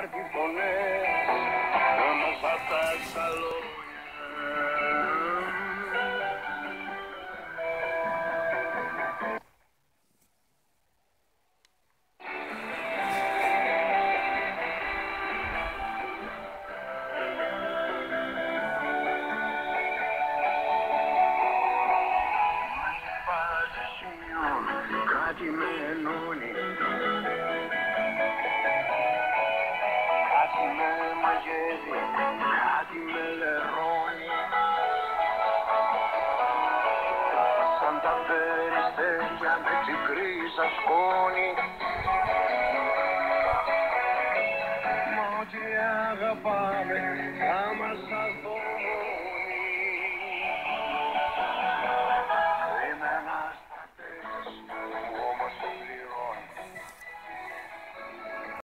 πάρτι πονέ όμως αυτά τα λόγια Βάζει σημείο, κάτι με ενώνει κάτι με λερώνει σαν τα περιστέρια με την κρίζα σκόνη μα ό,τι αγαπάμε θα μας